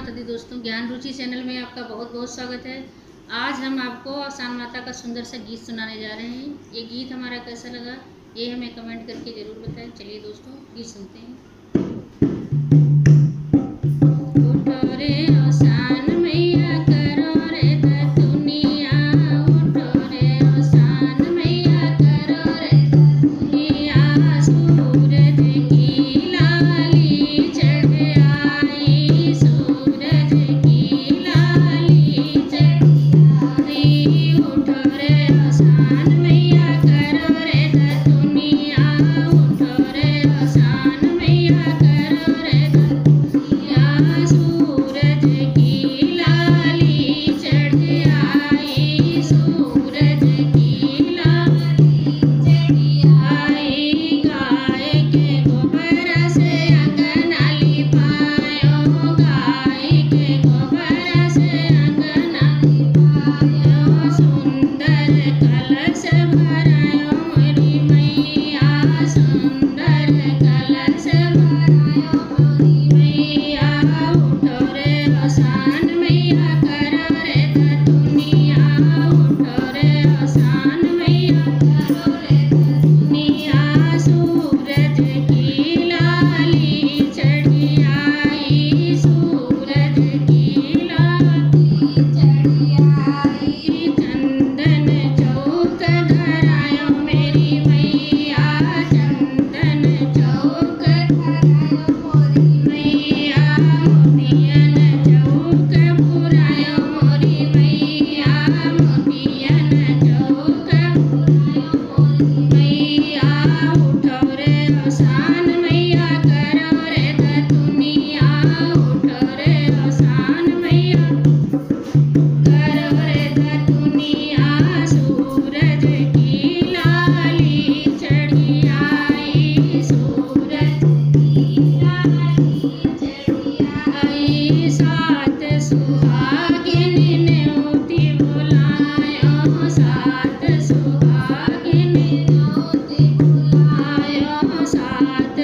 माता दी दोस्तों, ज्ञान रुचि चैनल में आपका बहुत बहुत स्वागत है। आज हम आपको आसान माता का सुंदर सा गीत सुनाने जा रहे हैं। ये गीत हमारा कैसा लगा, ये हमें कमेंट करके ज़रूर बताएँ। चलिए दोस्तों, गीत सुनते हैं।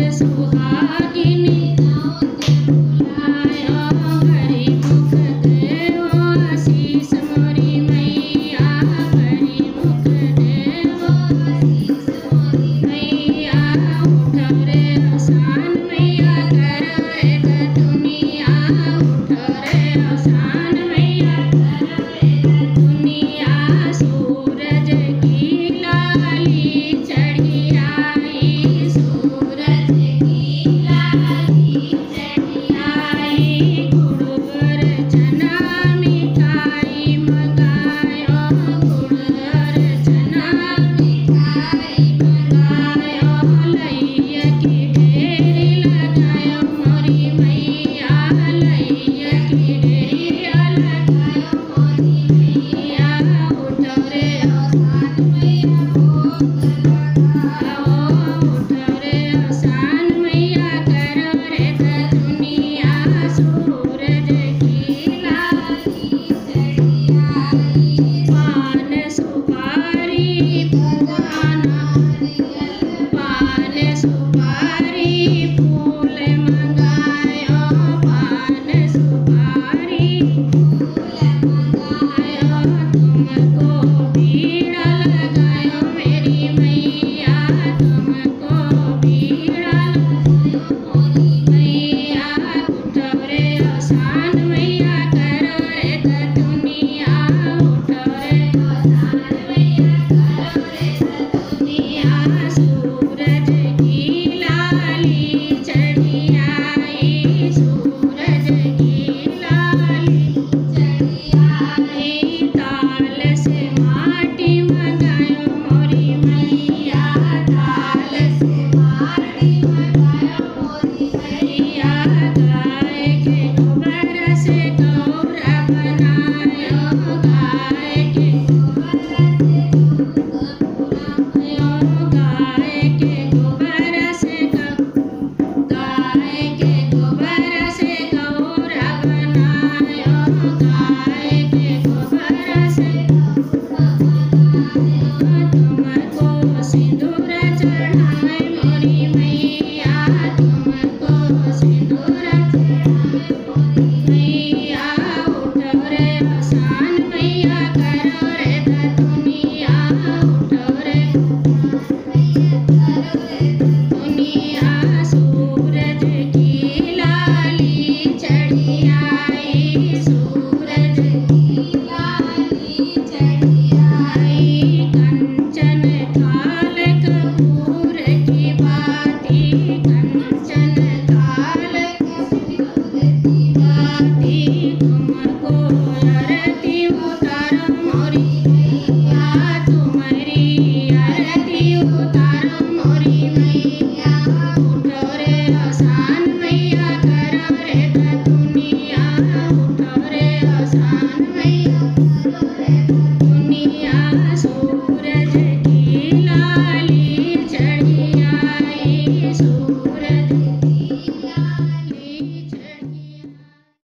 oleh Tuhan ini. Please. I